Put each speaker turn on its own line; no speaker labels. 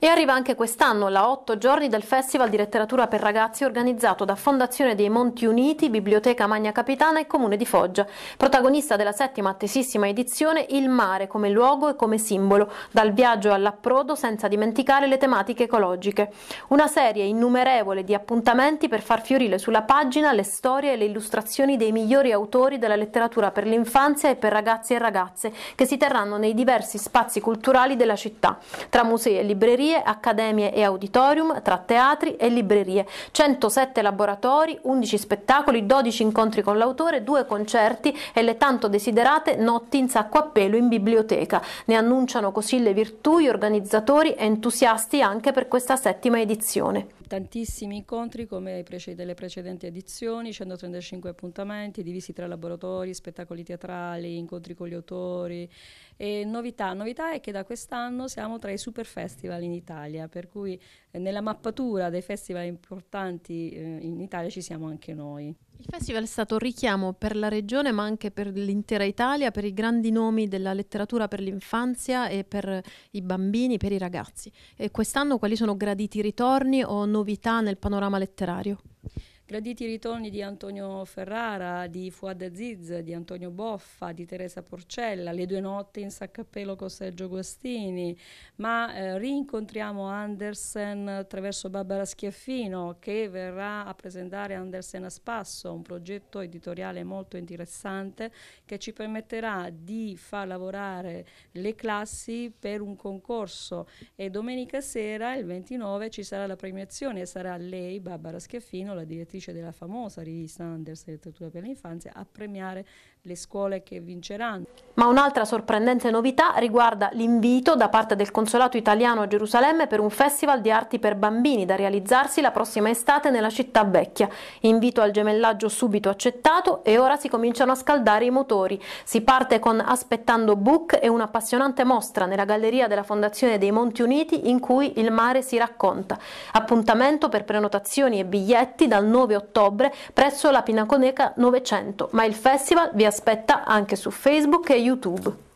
E arriva anche quest'anno la 8 giorni del Festival di letteratura per ragazzi organizzato da Fondazione dei Monti Uniti, Biblioteca Magna Capitana e Comune di Foggia. Protagonista della settima attesissima edizione il mare come luogo e come simbolo, dal viaggio all'approdo senza dimenticare le tematiche ecologiche. Una serie innumerevole di appuntamenti per far fiorire sulla pagina le storie e le illustrazioni dei migliori autori della letteratura per l'infanzia e per ragazzi e ragazze che si terranno nei diversi spazi culturali della città, tra musei e librerie librerie, accademie e auditorium, tra teatri e librerie, 107 laboratori, 11 spettacoli, 12 incontri con l'autore, 2 concerti e le tanto desiderate notti in sacco a pelo in biblioteca. Ne annunciano così le virtù gli organizzatori entusiasti anche per questa settima edizione
tantissimi incontri come le precedenti edizioni, 135 appuntamenti divisi tra laboratori, spettacoli teatrali, incontri con gli autori. E novità, novità è che da quest'anno siamo tra i super festival in Italia, per cui eh, nella mappatura dei festival importanti eh, in Italia ci siamo anche noi.
Il festival è stato un richiamo per la regione ma anche per l'intera Italia, per i grandi nomi della letteratura per l'infanzia e per i bambini, per i ragazzi. E quest'anno quali sono graditi ritorni o novità nel panorama letterario?
Graditi ritorni di Antonio Ferrara, di Fuad Aziz, di Antonio Boffa, di Teresa Porcella, Le due notti in Saccappello con Sergio Guastini, ma eh, rincontriamo Andersen attraverso Barbara Schiaffino che verrà a presentare Andersen a Spasso, un progetto editoriale molto interessante che ci permetterà di far lavorare le classi per un concorso. E domenica sera, il 29, ci sarà la premiazione e sarà lei, Barbara Schiaffino, la direttrice direttrice della famosa rivista Anders Letteratura per l'infanzia, a premiare le scuole che vinceranno.
Ma un'altra sorprendente novità riguarda l'invito da parte del Consolato italiano a Gerusalemme per un festival di arti per bambini da realizzarsi la prossima estate nella città vecchia. Invito al gemellaggio subito accettato e ora si cominciano a scaldare i motori. Si parte con Aspettando Book e un'appassionante mostra nella galleria della Fondazione dei Monti Uniti in cui il mare si racconta. Appuntamento per prenotazioni e biglietti dal 9 ottobre presso la Pinaconeca 900, ma il festival vi aspetta anche su Facebook e YouTube.